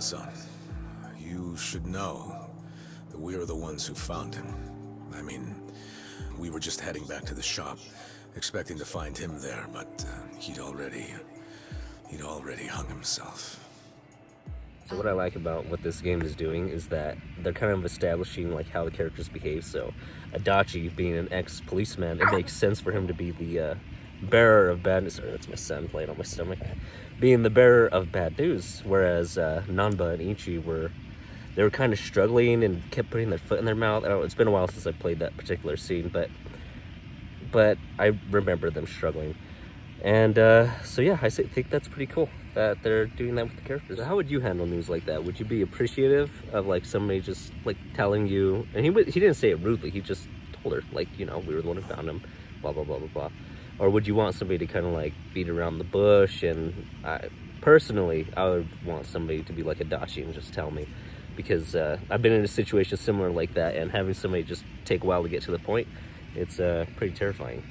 Son, you should know that we are the ones who found him. I mean, we were just heading back to the shop, expecting to find him there, but uh, he'd already... he'd already hung himself. So what I like about what this game is doing is that they're kind of establishing like how the characters behave. So Adachi being an ex-policeman, it makes sense for him to be the uh, bearer of bad news. That's my son playing on my stomach. Being the bearer of bad news, whereas uh, Nanba and Ichi were they were kind of struggling and kept putting their foot in their mouth. It's been a while since I played that particular scene, but but I remember them struggling. And uh, so yeah, I think that's pretty cool that they're doing that with the characters. How would you handle news like that? Would you be appreciative of like somebody just like telling you, and he he didn't say it rudely, he just told her like, you know, we were the one who found him, blah, blah, blah, blah, blah. Or would you want somebody to kind of like beat around the bush? And I, personally, I would want somebody to be like a Adachi and just tell me because uh, I've been in a situation similar like that and having somebody just take a while to get to the point, it's uh, pretty terrifying.